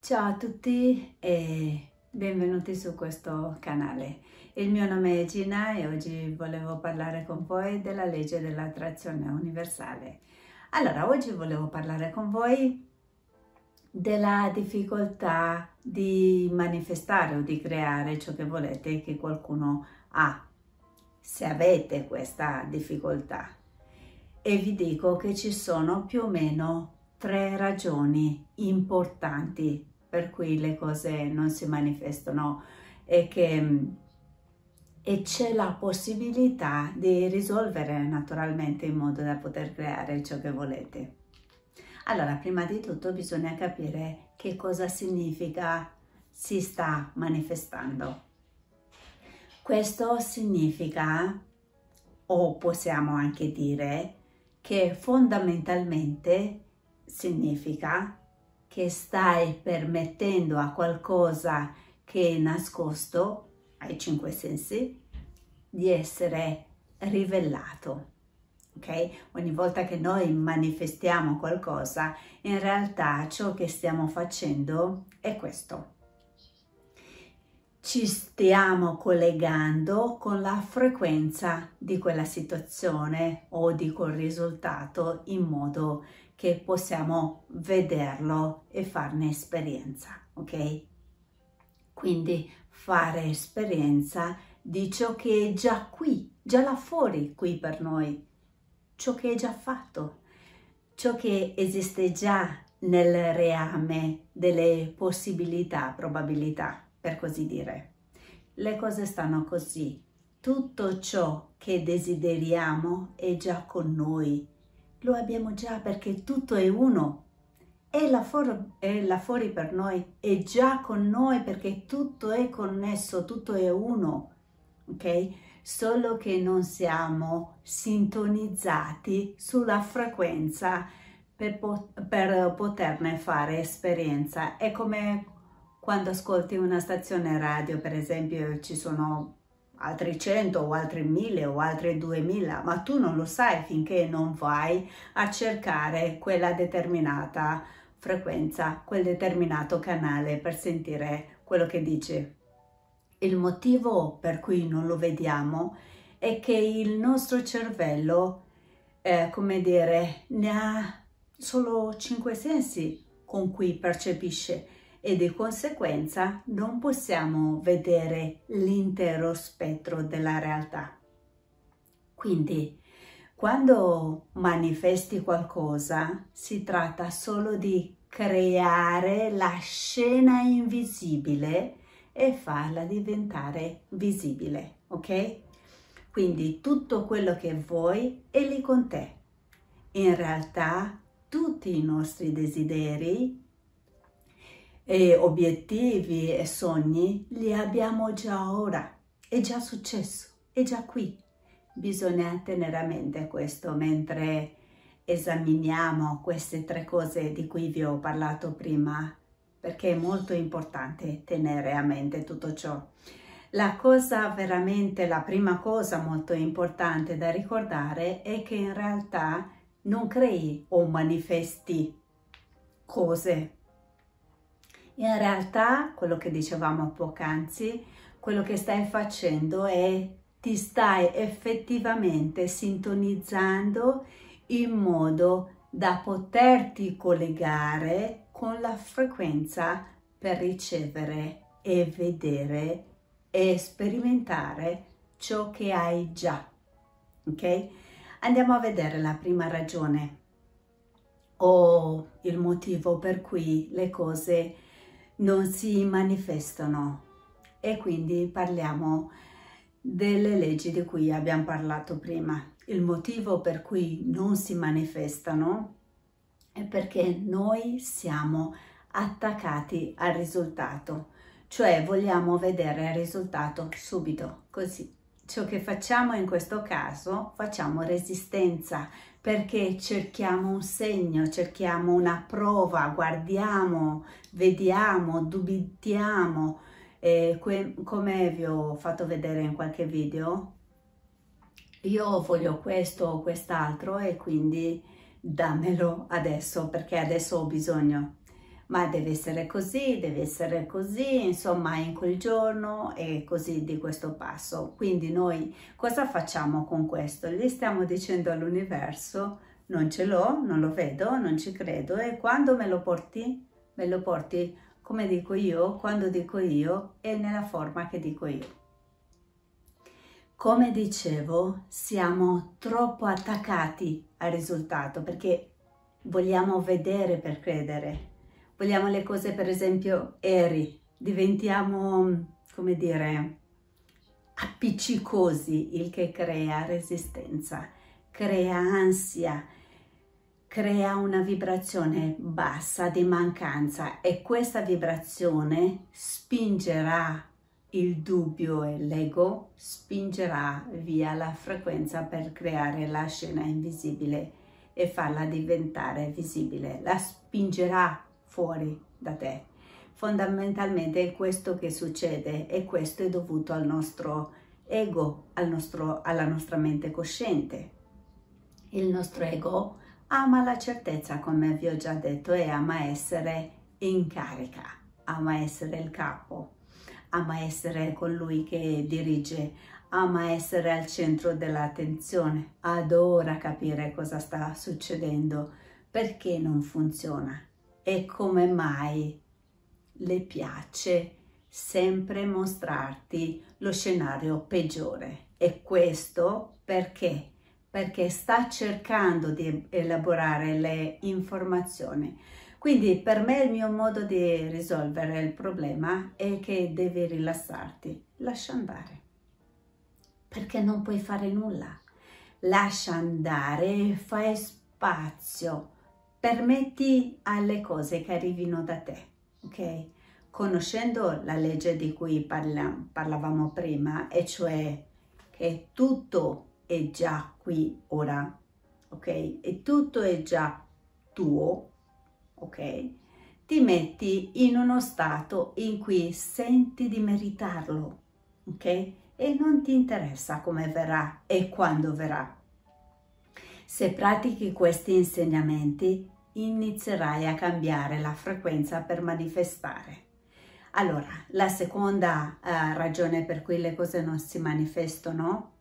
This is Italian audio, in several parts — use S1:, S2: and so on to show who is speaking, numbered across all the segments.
S1: Ciao a tutti e benvenuti su questo canale. Il mio nome è Gina e oggi volevo parlare con voi della legge dell'attrazione universale. Allora, oggi volevo parlare con voi della difficoltà di manifestare o di creare ciò che volete che qualcuno ha, se avete questa difficoltà. E vi dico che ci sono più o meno tre ragioni importanti per cui le cose non si manifestano e che e c'è la possibilità di risolvere naturalmente in modo da poter creare ciò che volete. Allora, prima di tutto bisogna capire che cosa significa si sta manifestando. Questo significa, o possiamo anche dire, che fondamentalmente significa che stai permettendo a qualcosa che è nascosto ai cinque sensi di essere rivelato. Ok? Ogni volta che noi manifestiamo qualcosa, in realtà ciò che stiamo facendo è questo. Ci stiamo collegando con la frequenza di quella situazione o di quel risultato in modo che possiamo vederlo e farne esperienza, ok? Quindi fare esperienza di ciò che è già qui, già là fuori qui per noi, ciò che è già fatto, ciò che esiste già nel reame delle possibilità, probabilità, per così dire. Le cose stanno così. Tutto ciò che desideriamo è già con noi. Lo abbiamo già perché tutto è uno e là, fuori, e là fuori per noi è già con noi perché tutto è connesso, tutto è uno, ok? Solo che non siamo sintonizzati sulla frequenza per, po- per poterne fare esperienza. È come quando ascolti una stazione radio, per esempio, ci sono altri 100 o altri 1000 o altri 2000, ma tu non lo sai finché non vai a cercare quella determinata frequenza, quel determinato canale per sentire quello che dice. Il motivo per cui non lo vediamo è che il nostro cervello, eh, come dire, ne ha solo cinque sensi con cui percepisce e di conseguenza non possiamo vedere l'intero spettro della realtà. Quindi quando manifesti qualcosa si tratta solo di creare la scena invisibile e farla diventare visibile, ok? Quindi tutto quello che vuoi è lì con te. In realtà tutti i nostri desideri e obiettivi e sogni li abbiamo già ora, è già successo, è già qui. Bisogna tenere a mente questo mentre esaminiamo queste tre cose di cui vi ho parlato prima, perché è molto importante tenere a mente tutto ciò. La cosa veramente, la prima cosa molto importante da ricordare è che in realtà non crei o manifesti cose. In realtà, quello che dicevamo poc'anzi, quello che stai facendo è ti stai effettivamente sintonizzando in modo da poterti collegare con la frequenza per ricevere e vedere e sperimentare ciò che hai già. Ok? Andiamo a vedere la prima ragione o il motivo per cui le cose non si manifestano e quindi parliamo delle leggi di cui abbiamo parlato prima. Il motivo per cui non si manifestano è perché noi siamo attaccati al risultato, cioè vogliamo vedere il risultato subito, così. Ciò che facciamo in questo caso, facciamo resistenza perché cerchiamo un segno, cerchiamo una prova, guardiamo, vediamo, dubitiamo, e come vi ho fatto vedere in qualche video, io voglio questo o quest'altro e quindi dammelo adesso perché adesso ho bisogno ma deve essere così, deve essere così, insomma in quel giorno e così di questo passo. Quindi noi cosa facciamo con questo? Gli stiamo dicendo all'universo non ce l'ho, non lo vedo, non ci credo e quando me lo porti, me lo porti come dico io, quando dico io e nella forma che dico io. Come dicevo, siamo troppo attaccati al risultato perché vogliamo vedere per credere vogliamo le cose per esempio eri, diventiamo, come dire, appiccicosi, il che crea resistenza, crea ansia, crea una vibrazione bassa di mancanza e questa vibrazione spingerà il dubbio e l'ego, spingerà via la frequenza per creare la scena invisibile e farla diventare visibile, la spingerà fuori da te. Fondamentalmente è questo che succede e questo è dovuto al nostro ego, al nostro, alla nostra mente cosciente. Il nostro ego ama la certezza, come vi ho già detto, e ama essere in carica, ama essere il capo, ama essere colui che dirige, ama essere al centro dell'attenzione, adora capire cosa sta succedendo, perché non funziona e come mai le piace sempre mostrarti lo scenario peggiore. E questo perché? Perché sta cercando di elaborare le informazioni. Quindi per me il mio modo di risolvere il problema è che devi rilassarti, lascia andare, perché non puoi fare nulla. Lascia andare, fai spazio permetti alle cose che arrivino da te, ok? Conoscendo la legge di cui parla, parlavamo prima, e cioè che tutto è già qui ora, ok? E tutto è già tuo, ok? Ti metti in uno stato in cui senti di meritarlo, ok? E non ti interessa come verrà e quando verrà. Se pratichi questi insegnamenti, inizierai a cambiare la frequenza per manifestare. Allora, la seconda uh, ragione per cui le cose non si manifestano,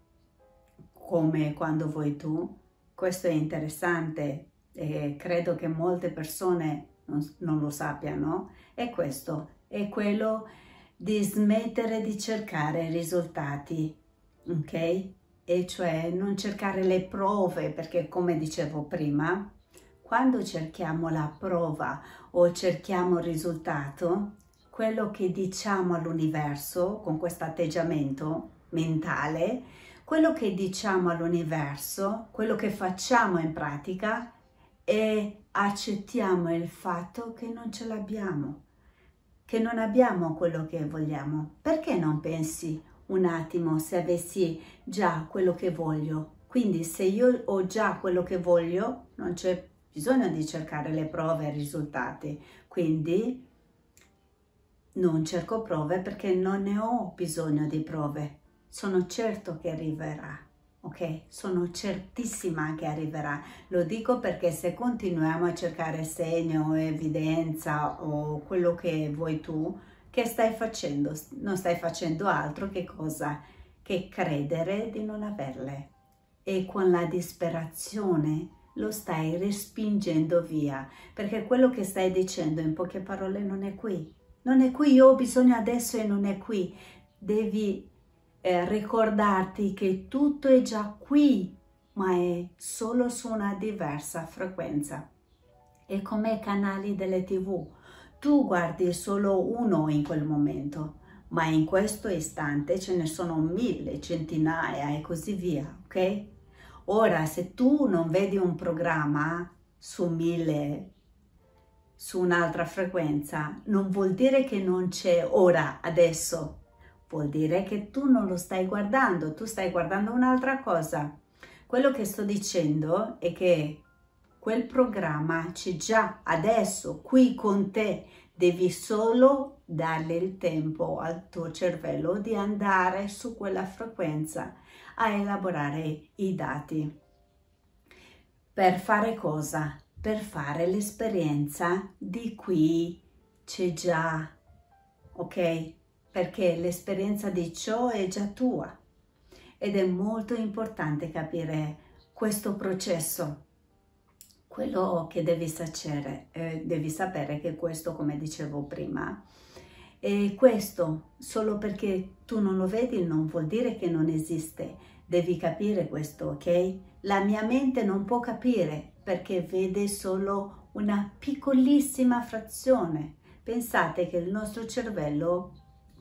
S1: come quando vuoi tu, questo è interessante e credo che molte persone non, non lo sappiano, è questo, è quello di smettere di cercare risultati, ok? E cioè non cercare le prove, perché come dicevo prima, quando cerchiamo la prova o cerchiamo il risultato, quello che diciamo all'universo con questo atteggiamento mentale, quello che diciamo all'universo, quello che facciamo in pratica è accettiamo il fatto che non ce l'abbiamo, che non abbiamo quello che vogliamo. Perché non pensi un attimo se avessi già quello che voglio? Quindi se io ho già quello che voglio, non c'è bisogno di cercare le prove e i risultati, quindi non cerco prove perché non ne ho bisogno di prove, sono certo che arriverà, ok? Sono certissima che arriverà, lo dico perché se continuiamo a cercare segno o evidenza o quello che vuoi tu, che stai facendo? Non stai facendo altro che cosa? Che credere di non averle. E con la disperazione lo stai respingendo via, perché quello che stai dicendo in poche parole non è qui. Non è qui, io ho bisogno adesso e non è qui. Devi eh, ricordarti che tutto è già qui, ma è solo su una diversa frequenza. È come canali delle tv. Tu guardi solo uno in quel momento, ma in questo istante ce ne sono mille, centinaia e così via, ok? Ora, se tu non vedi un programma su mille, su un'altra frequenza, non vuol dire che non c'è ora, adesso. Vuol dire che tu non lo stai guardando, tu stai guardando un'altra cosa. Quello che sto dicendo è che quel programma c'è già adesso, qui con te. Devi solo darle il tempo al tuo cervello di andare su quella frequenza a elaborare i dati. Per fare cosa? Per fare l'esperienza di cui c'è già, ok? Perché l'esperienza di ciò è già tua ed è molto importante capire questo processo. Quello che devi sapere, eh, devi sapere che questo, come dicevo prima, e questo solo perché tu non lo vedi non vuol dire che non esiste. Devi capire questo, ok? La mia mente non può capire perché vede solo una piccolissima frazione. Pensate che il nostro cervello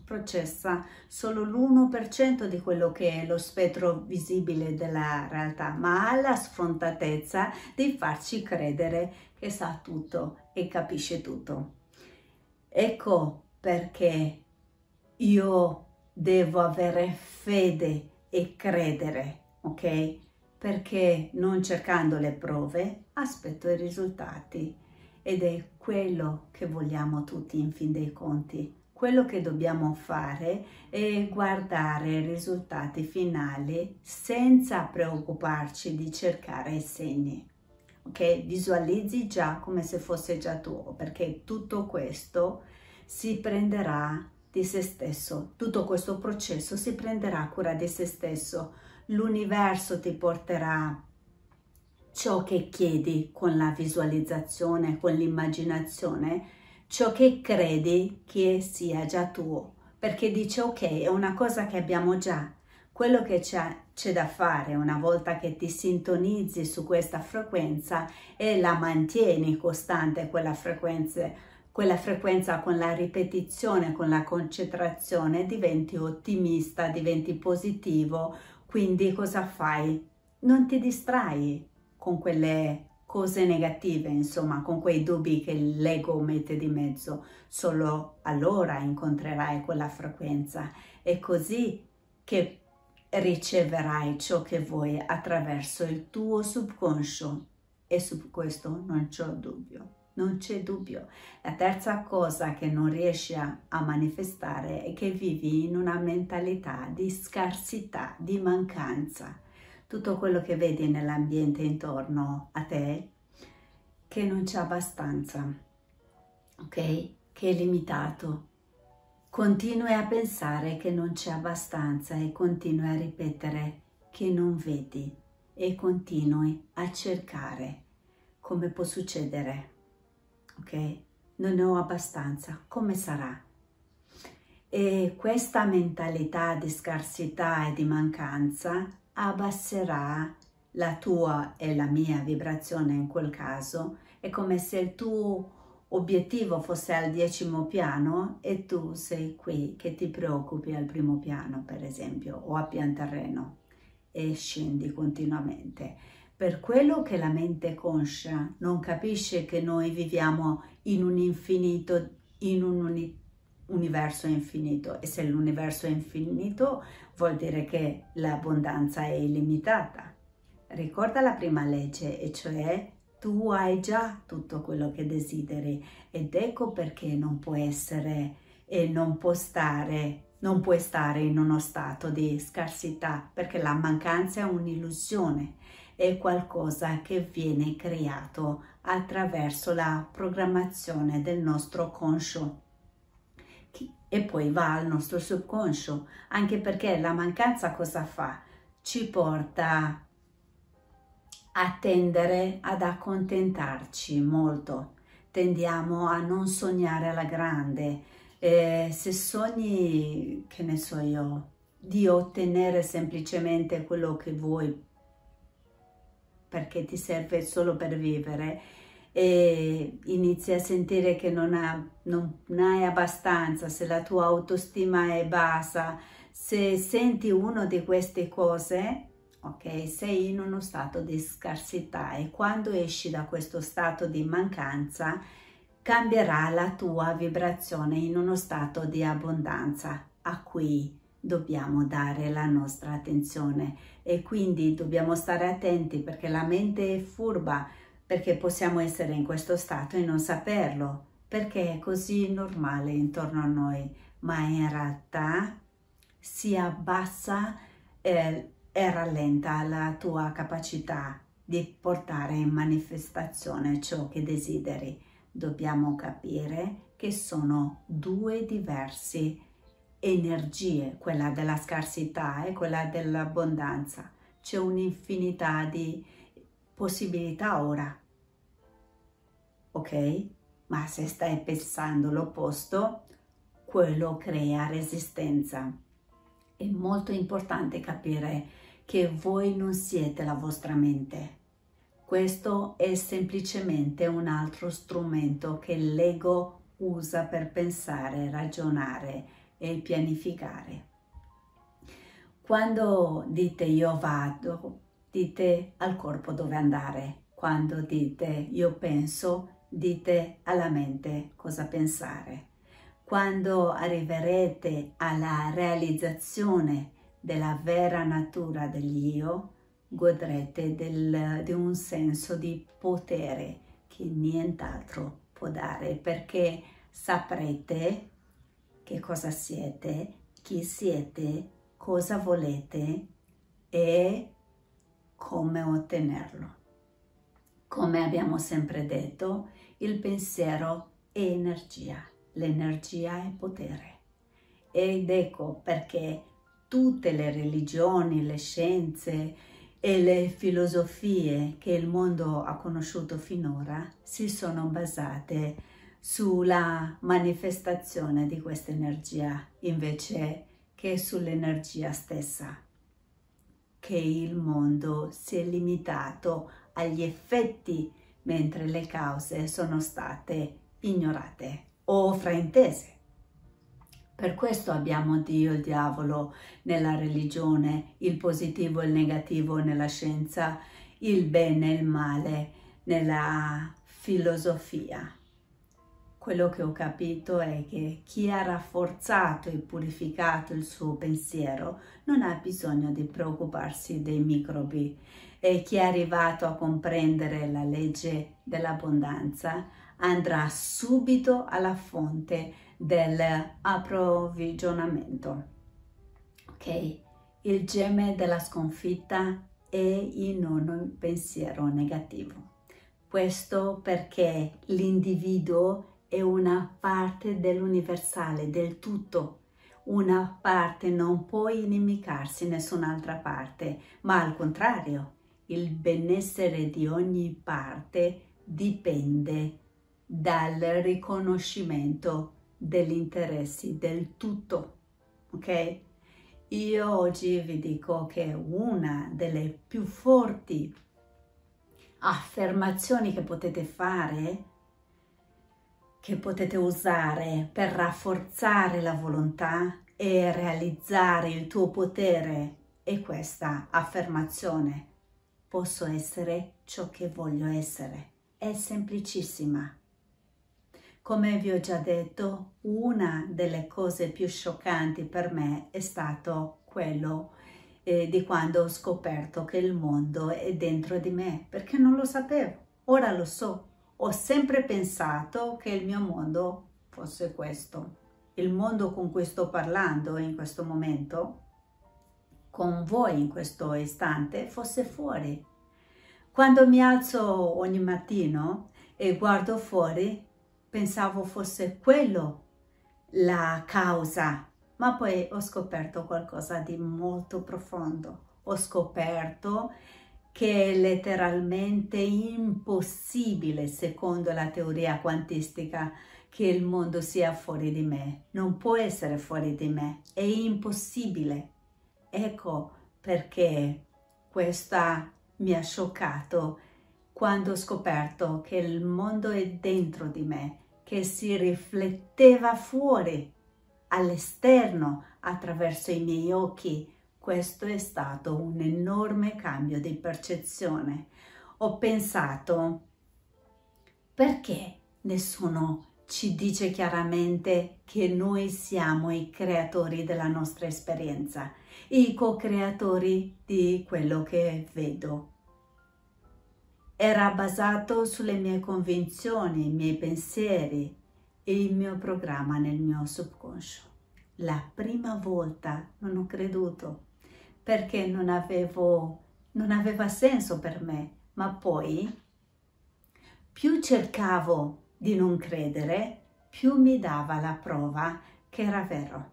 S1: processa solo l'1% di quello che è lo spettro visibile della realtà, ma ha la sfrontatezza di farci credere che sa tutto e capisce tutto. Ecco perché io devo avere fede e credere, ok? Perché non cercando le prove aspetto i risultati ed è quello che vogliamo tutti in fin dei conti quello che dobbiamo fare è guardare i risultati finali senza preoccuparci di cercare i segni. Ok? Visualizzi già come se fosse già tuo, perché tutto questo si prenderà di se stesso. Tutto questo processo si prenderà cura di se stesso. L'universo ti porterà ciò che chiedi con la visualizzazione, con l'immaginazione ciò che credi che sia già tuo, perché dice ok, è una cosa che abbiamo già. Quello che c'è da fare una volta che ti sintonizzi su questa frequenza e la mantieni costante quella frequenza, quella frequenza con la ripetizione, con la concentrazione, diventi ottimista, diventi positivo, quindi cosa fai? Non ti distrai con quelle cose negative, insomma, con quei dubbi che l'ego mette di mezzo, solo allora incontrerai quella frequenza. È così che riceverai ciò che vuoi attraverso il tuo subconscio e su questo non c'è dubbio. Non c'è dubbio. La terza cosa che non riesci a, manifestare è che vivi in una mentalità di scarsità, di mancanza tutto quello che vedi nell'ambiente intorno a te che non c'è abbastanza, ok? Che è limitato. Continui a pensare che non c'è abbastanza e continui a ripetere che non vedi e continui a cercare come può succedere, ok? Non ne ho abbastanza, come sarà? E questa mentalità di scarsità e di mancanza abbasserà la tua e la mia vibrazione in quel caso. È come se il tuo obiettivo fosse al decimo piano e tu sei qui che ti preoccupi al primo piano, per esempio, o a pian terreno e scendi continuamente. Per quello che la mente conscia non capisce che noi viviamo in un infinito, in un uni universo infinito. E se l'universo è infinito vuol dire che l'abbondanza è illimitata. Ricorda la prima legge, e cioè tu hai già tutto quello che desideri. Ed ecco perché non può essere e non può stare non puoi stare in uno stato di scarsità perché la mancanza è un'illusione, è qualcosa che viene creato attraverso la programmazione del nostro conscio e poi va al nostro subconscio, anche perché la mancanza cosa fa? Ci porta a tendere ad accontentarci molto, tendiamo a non sognare alla grande. Eh, se sogni, che ne so io, di ottenere semplicemente quello che vuoi perché ti serve solo per vivere, e inizi a sentire che non, ha, non, hai abbastanza, se la tua autostima è bassa, se senti una di queste cose, ok, sei in uno stato di scarsità e quando esci da questo stato di mancanza cambierà la tua vibrazione in uno stato di abbondanza. A cui dobbiamo dare la nostra attenzione e quindi dobbiamo stare attenti perché la mente è furba perché possiamo essere in questo stato e non saperlo, perché è così normale intorno a noi, ma in realtà si abbassa eh, e rallenta la tua capacità di portare in manifestazione ciò che desideri. Dobbiamo capire che sono due diverse energie, quella della scarsità e quella dell'abbondanza. C'è un'infinità di possibilità ora. Ok? Ma se stai pensando l'opposto, quello crea resistenza. È molto importante capire che voi non siete la vostra mente. Questo è semplicemente un altro strumento che l'ego usa per pensare, ragionare e pianificare. Quando dite io vado, dite al corpo dove andare. Quando dite io penso, dite alla mente cosa pensare. Quando arriverete alla realizzazione della vera natura dell'io, godrete del, di un senso di potere che nient'altro può dare perché saprete che cosa siete, chi siete, cosa volete e come ottenerlo. Come abbiamo sempre detto, il pensiero è energia l'energia è potere. Ed ecco perché tutte le religioni, le scienze e le filosofie che il mondo ha conosciuto finora si sono basate sulla manifestazione di questa energia invece che sull'energia stessa, che il mondo si è limitato agli effetti mentre le cause sono state ignorate o fraintese. Per questo abbiamo Dio e il diavolo nella religione, il positivo e il negativo nella scienza, il bene e il male nella filosofia. Quello che ho capito è che chi ha rafforzato e purificato il suo pensiero non ha bisogno di preoccuparsi dei microbi e chi è arrivato a comprendere la legge dell'abbondanza andrà subito alla fonte dell'approvvigionamento. Ok? Il gemme della sconfitta è in un pensiero negativo. Questo perché l'individuo è una parte dell'universale, del tutto. Una parte non può inimicarsi nessun'altra parte, ma al contrario, il benessere di ogni parte dipende dal riconoscimento degli interessi del tutto, ok? Io oggi vi dico che una delle più forti affermazioni che potete fare, che potete usare per rafforzare la volontà e realizzare il tuo potere è questa affermazione. Posso essere ciò che voglio essere. È semplicissima come vi ho già detto, una delle cose più scioccanti per me è stato quello eh, di quando ho scoperto che il mondo è dentro di me, perché non lo sapevo. Ora lo so. Ho sempre pensato che il mio mondo fosse questo. Il mondo con cui sto parlando in questo momento, con voi in questo istante, fosse fuori. Quando mi alzo ogni mattino e guardo fuori, pensavo fosse quello la causa, ma poi ho scoperto qualcosa di molto profondo. Ho scoperto che è letteralmente impossibile, secondo la teoria quantistica, che il mondo sia fuori di me. Non può essere fuori di me, è impossibile. Ecco perché questa mi ha scioccato quando ho scoperto che il mondo è dentro di me che si rifletteva fuori, all'esterno, attraverso i miei occhi. Questo è stato un enorme cambio di percezione. Ho pensato, perché nessuno ci dice chiaramente che noi siamo i creatori della nostra esperienza, i co-creatori di quello che vedo, era basato sulle mie convinzioni, i miei pensieri e il mio programma nel mio subconscio. La prima volta non ho creduto perché non avevo, non aveva senso per me, ma poi più cercavo di non credere, più mi dava la prova che era vero.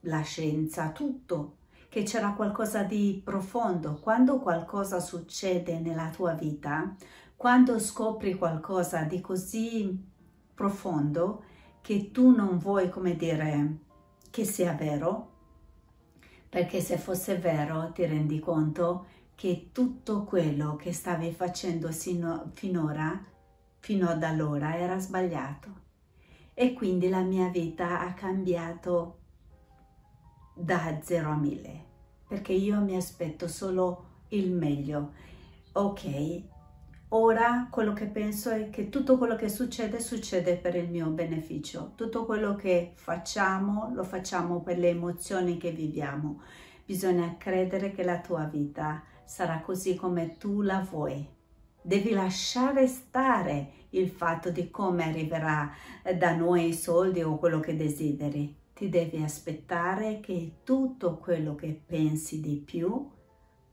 S1: La scienza, tutto, che c'era qualcosa di profondo. Quando qualcosa succede nella tua vita, quando scopri qualcosa di così profondo che tu non vuoi, come dire, che sia vero, perché se fosse vero ti rendi conto che tutto quello che stavi facendo sino, finora, fino ad allora, era sbagliato. E quindi la mia vita ha cambiato da 0 a 1000 perché io mi aspetto solo il meglio. Ok, ora quello che penso è che tutto quello che succede succede per il mio beneficio. Tutto quello che facciamo lo facciamo per le emozioni che viviamo. Bisogna credere che la tua vita sarà così come tu la vuoi. Devi lasciare stare il fatto di come arriverà da noi i soldi o quello che desideri ti devi aspettare che tutto quello che pensi di più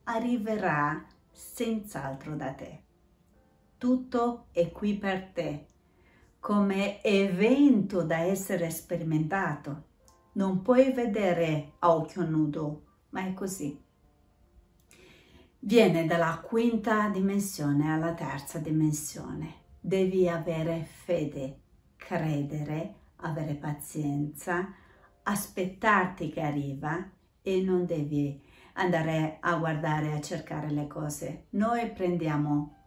S1: arriverà senz'altro da te. Tutto è qui per te, come evento da essere sperimentato. Non puoi vedere a occhio nudo, ma è così. Viene dalla quinta dimensione alla terza dimensione. Devi avere fede, credere, avere pazienza, aspettarti che arriva e non devi andare a guardare, a cercare le cose. Noi prendiamo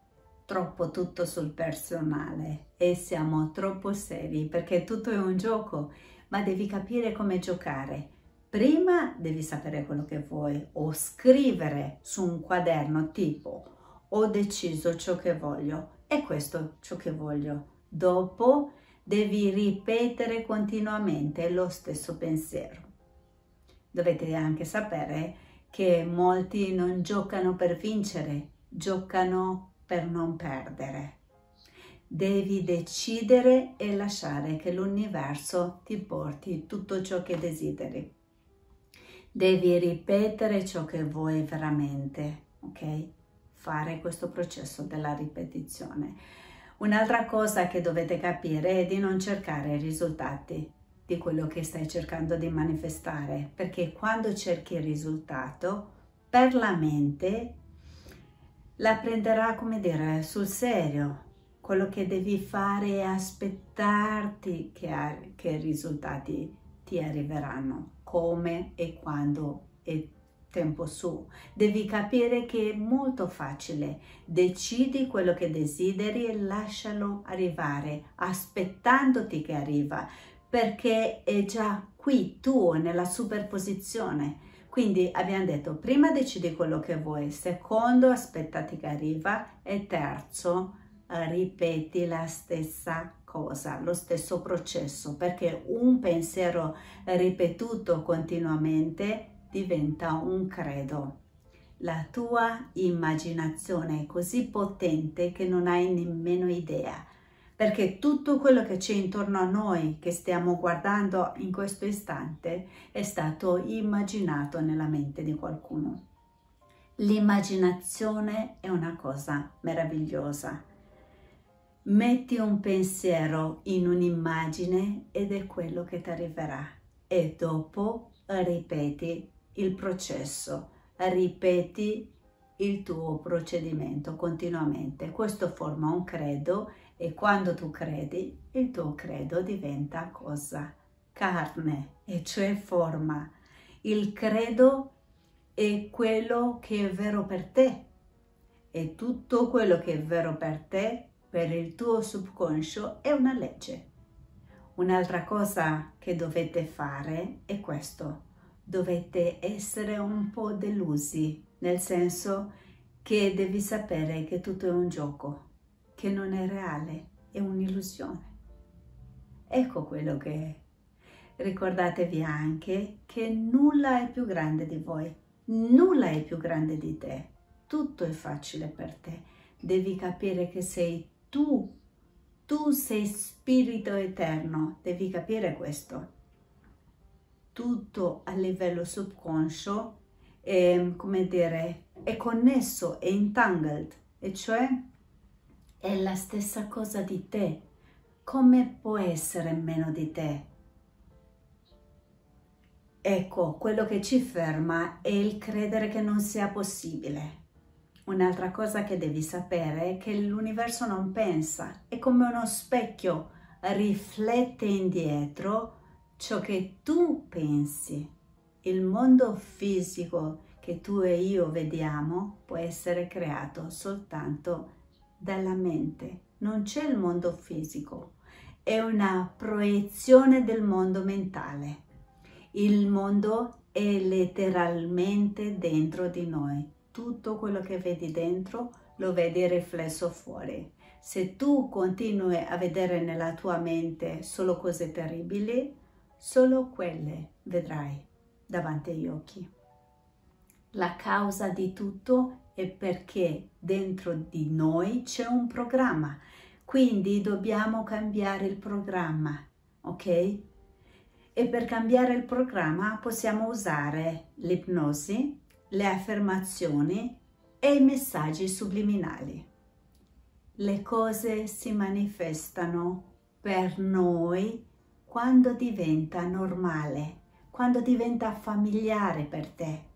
S1: troppo tutto sul personale e siamo troppo seri perché tutto è un gioco, ma devi capire come giocare. Prima devi sapere quello che vuoi o scrivere su un quaderno tipo ho deciso ciò che voglio e questo ciò che voglio. Dopo devi ripetere continuamente lo stesso pensiero. Dovete anche sapere che molti non giocano per vincere, giocano per non perdere. Devi decidere e lasciare che l'universo ti porti tutto ciò che desideri. Devi ripetere ciò che vuoi veramente, ok? Fare questo processo della ripetizione Un'altra cosa che dovete capire è di non cercare risultati di quello che stai cercando di manifestare, perché quando cerchi il risultato, per la mente la prenderà, come dire, sul serio. Quello che devi fare è aspettarti che, che i risultati ti arriveranno, come e quando e tempo su. Devi capire che è molto facile. Decidi quello che desideri e lascialo arrivare, aspettandoti che arriva, perché è già qui tu nella superposizione. Quindi abbiamo detto, prima decidi quello che vuoi, secondo aspettati che arriva e terzo ripeti la stessa cosa, lo stesso processo, perché un pensiero ripetuto continuamente diventa un credo. La tua immaginazione è così potente che non hai nemmeno idea, perché tutto quello che c'è intorno a noi, che stiamo guardando in questo istante, è stato immaginato nella mente di qualcuno. L'immaginazione è una cosa meravigliosa. Metti un pensiero in un'immagine ed è quello che ti arriverà e dopo ripeti il processo, ripeti il tuo procedimento continuamente. Questo forma un credo e quando tu credi, il tuo credo diventa cosa? Carne, e cioè forma. Il credo è quello che è vero per te e tutto quello che è vero per te, per il tuo subconscio, è una legge. Un'altra cosa che dovete fare è questo dovete essere un po' delusi, nel senso che devi sapere che tutto è un gioco, che non è reale, è un'illusione. Ecco quello che è. Ricordatevi anche che nulla è più grande di voi, nulla è più grande di te, tutto è facile per te. Devi capire che sei tu, tu sei spirito eterno, devi capire questo tutto a livello subconscio è, come dire, è connesso, è entangled, e cioè è la stessa cosa di te. Come può essere meno di te? Ecco, quello che ci ferma è il credere che non sia possibile. Un'altra cosa che devi sapere è che l'universo non pensa, è come uno specchio, riflette indietro ciò che tu pensi. Il mondo fisico che tu e io vediamo può essere creato soltanto dalla mente. Non c'è il mondo fisico, è una proiezione del mondo mentale. Il mondo è letteralmente dentro di noi. Tutto quello che vedi dentro lo vedi riflesso fuori. Se tu continui a vedere nella tua mente solo cose terribili, solo quelle vedrai davanti agli occhi. La causa di tutto è perché dentro di noi c'è un programma, quindi dobbiamo cambiare il programma, ok? E per cambiare il programma possiamo usare l'ipnosi, le affermazioni e i messaggi subliminali. Le cose si manifestano per noi quando diventa normale, quando diventa familiare per te.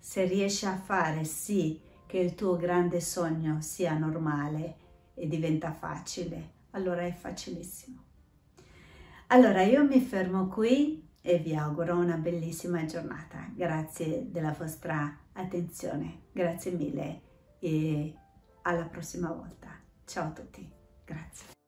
S1: Se riesci a fare sì che il tuo grande sogno sia normale e diventa facile, allora è facilissimo. Allora io mi fermo qui e vi auguro una bellissima giornata. Grazie della vostra attenzione, grazie mille e alla prossima volta. Ciao a tutti, grazie.